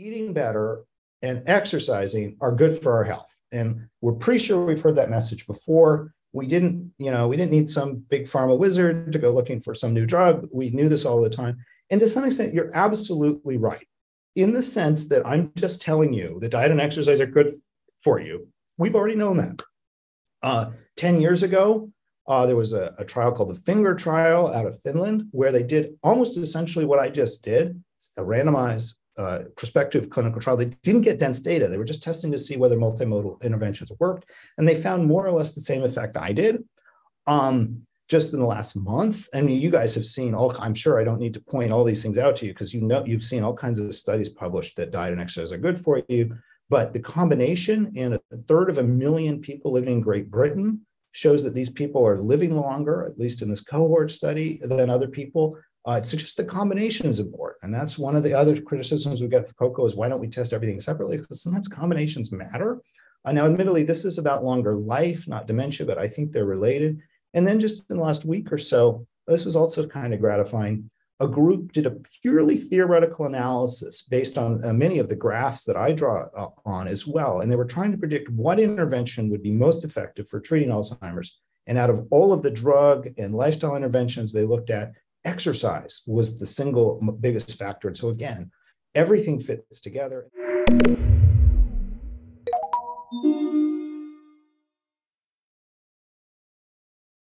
eating better and exercising are good for our health. And we're pretty sure we've heard that message before. We didn't, you know, we didn't need some big pharma wizard to go looking for some new drug. We knew this all the time. And to some extent, you're absolutely right in the sense that I'm just telling you that diet and exercise are good for you. We've already known that. Uh, 10 years ago, uh, there was a, a, trial called the Finger Trial out of Finland, where they did almost essentially what I just did a randomized uh, prospective clinical trial. They didn't get dense data. They were just testing to see whether multimodal interventions worked. And they found more or less the same effect I did. Um, just in the last month. I mean, you guys have seen all, I'm sure I don't need to point all these things out to you because you know you've seen all kinds of studies published that diet and exercise are good for you. But the combination in a third of a million people living in Great Britain shows that these people are living longer, at least in this cohort study, than other people. Uh, it suggests the combination is important. And that's one of the other criticisms we get for COCOA is why don't we test everything separately? Because sometimes combinations matter. Uh, now, admittedly, this is about longer life, not dementia, but I think they're related. And then just in the last week or so, this was also kind of gratifying. A group did a purely theoretical analysis based on uh, many of the graphs that I draw on as well. And they were trying to predict what intervention would be most effective for treating Alzheimer's. And out of all of the drug and lifestyle interventions they looked at, exercise was the single biggest factor. And so, again, everything fits together.